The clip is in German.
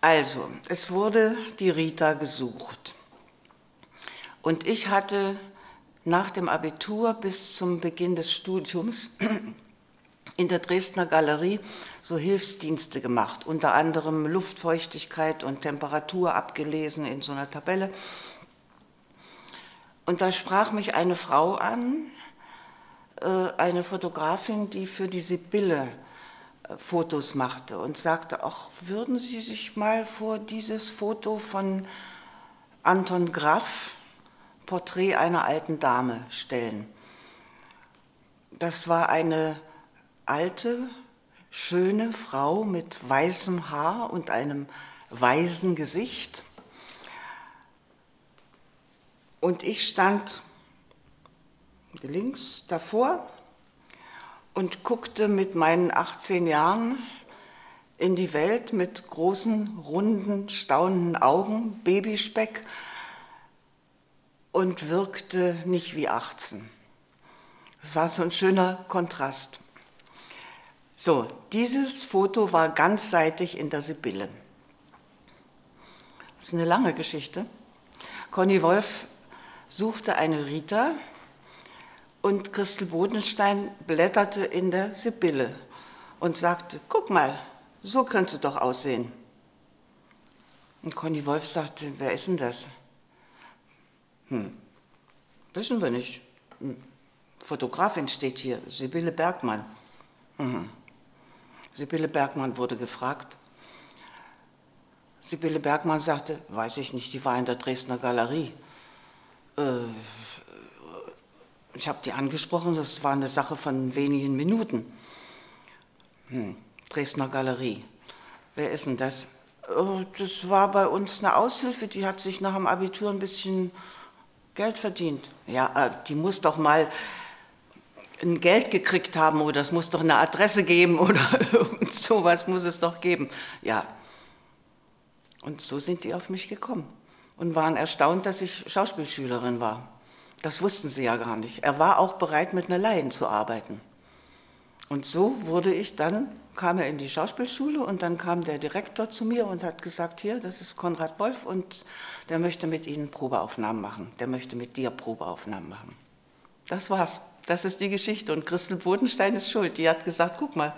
Also, es wurde die Rita gesucht. Und ich hatte nach dem Abitur bis zum Beginn des Studiums in der Dresdner Galerie so Hilfsdienste gemacht, unter anderem Luftfeuchtigkeit und Temperatur abgelesen in so einer Tabelle. Und da sprach mich eine Frau an, äh, eine Fotografin, die für die Sibylle Fotos machte und sagte, ach, würden Sie sich mal vor dieses Foto von Anton Graff, Porträt einer alten Dame, stellen. Das war eine alte, schöne Frau mit weißem Haar und einem weisen Gesicht. Und ich stand links davor und guckte mit meinen 18 Jahren in die Welt mit großen, runden, staunenden Augen, Babyspeck und wirkte nicht wie 18. Das war so ein schöner Kontrast. So, dieses Foto war ganzseitig in der Sibylle. Das ist eine lange Geschichte. Conny Wolf suchte eine Rita und Christel Bodenstein blätterte in der Sibylle und sagte, guck mal, so könnte sie doch aussehen. Und Conny Wolf sagte, wer ist denn das? Hm, wissen wir nicht. Hm, Fotografin steht hier, Sibylle Bergmann. Mhm. Sibylle Bergmann wurde gefragt. Sibylle Bergmann sagte, weiß ich nicht, die war in der Dresdner Galerie. Äh, ich habe die angesprochen, das war eine Sache von wenigen Minuten. Hm, Dresdner Galerie. Wer ist denn das? Oh, das war bei uns eine Aushilfe, die hat sich nach dem Abitur ein bisschen Geld verdient. Ja, äh, die muss doch mal ein Geld gekriegt haben oder es muss doch eine Adresse geben oder irgend sowas muss es doch geben. Ja. Und so sind die auf mich gekommen und waren erstaunt, dass ich Schauspielschülerin war. Das wussten sie ja gar nicht. Er war auch bereit, mit einer Laien zu arbeiten. Und so wurde ich dann, kam er in die Schauspielschule und dann kam der Direktor zu mir und hat gesagt, hier, das ist Konrad Wolf und der möchte mit Ihnen Probeaufnahmen machen. Der möchte mit dir Probeaufnahmen machen. Das war's. Das ist die Geschichte. Und Christel Bodenstein ist schuld. Die hat gesagt, guck mal,